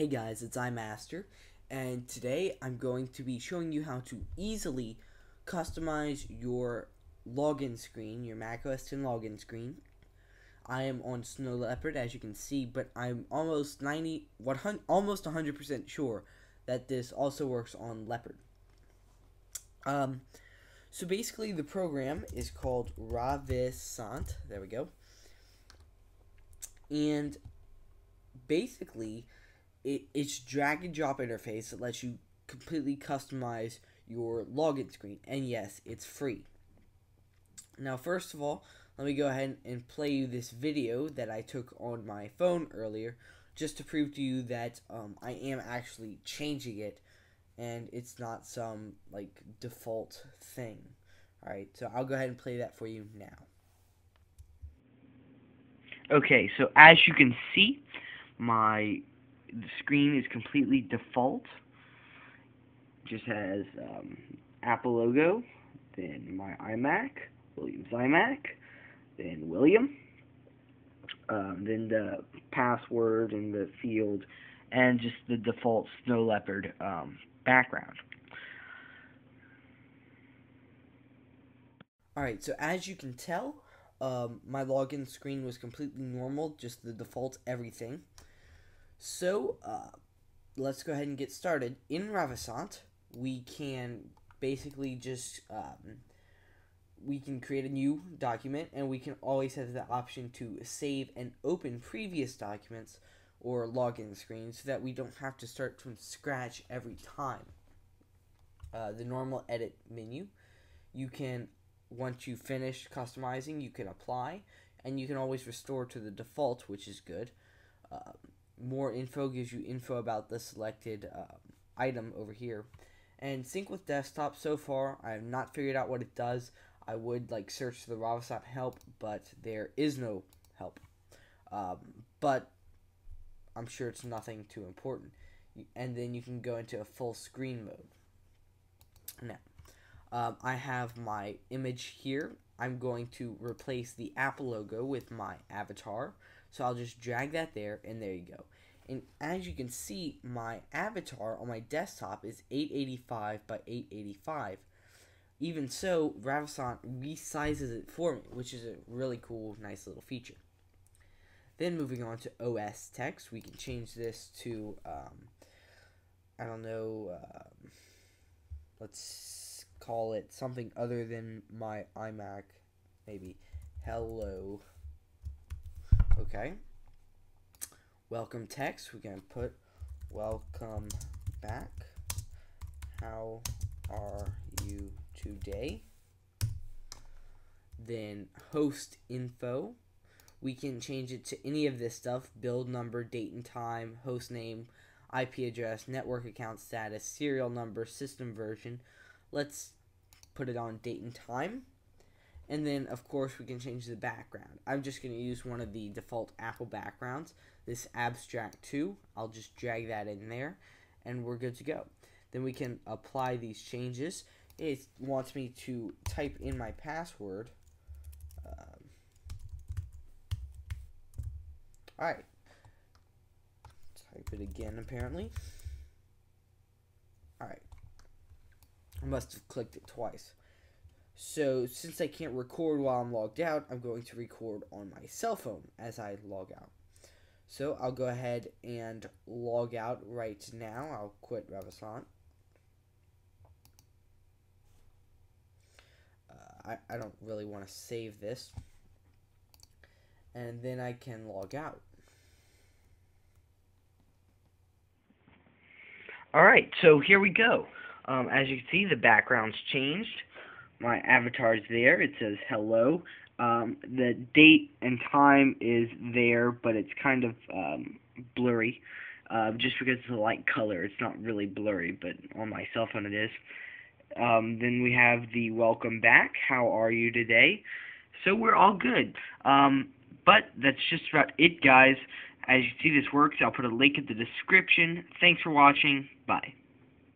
Hey guys, it's iMaster, and today I'm going to be showing you how to easily customize your login screen, your macOS 10 login screen. I am on Snow Leopard, as you can see, but I'm almost 90, 100, almost 100% sure that this also works on Leopard. Um, so basically, the program is called Ravissant. There we go. And basically, it, it's drag and drop interface that lets you completely customize your login screen. And yes, it's free. Now, first of all, let me go ahead and play you this video that I took on my phone earlier just to prove to you that um, I am actually changing it and it's not some like default thing. Alright, so I'll go ahead and play that for you now. Okay, so as you can see, my the screen is completely default. Just has um, Apple logo, then my iMac, William's iMac, then William, um, then the password and the field, and just the default Snow Leopard um, background. Alright, so as you can tell, um, my login screen was completely normal, just the default everything. So, uh, let's go ahead and get started. In Ravissant, we can basically just, um, we can create a new document, and we can always have the option to save and open previous documents or login screens so that we don't have to start from scratch every time. Uh, the normal edit menu, you can once you finish customizing, you can apply, and you can always restore to the default, which is good. Uh, more info gives you info about the selected uh, item over here. And sync with desktop, so far, I have not figured out what it does. I would like search the Ravissant help, but there is no help. Um, but I'm sure it's nothing too important. And then you can go into a full screen mode. Now, um, I have my image here. I'm going to replace the Apple logo with my avatar. So I'll just drag that there, and there you go. And as you can see, my avatar on my desktop is 885 by 885. Even so, Ravissant resizes it for me, which is a really cool, nice little feature. Then moving on to OS text, we can change this to, um, I don't know, uh, let's call it something other than my iMac. Maybe hello. Okay. Welcome text. Going to put welcome back. How are you today? Then host info. We can change it to any of this stuff build number, date and time, host name, IP address, network account status, serial number, system version let's put it on date and time. And then, of course, we can change the background. I'm just going to use one of the default Apple backgrounds, this Abstract 2. I'll just drag that in there, and we're good to go. Then we can apply these changes. It wants me to type in my password. Um, Alright. Type it again, apparently. Alright. I must have clicked it twice. So since I can't record while I'm logged out, I'm going to record on my cell phone as I log out. So I'll go ahead and log out right now. I'll quit Ravissant. Uh, I, I don't really want to save this. And then I can log out. Alright, so here we go. Um, as you can see, the background's changed. My avatar's there. It says hello. Um, the date and time is there, but it's kind of um, blurry. Uh, just because it's a light color, it's not really blurry, but on my cell phone it is. Um, then we have the welcome back. How are you today? So we're all good. Um, but that's just about it, guys. As you see this works, I'll put a link in the description. Thanks for watching. Bye.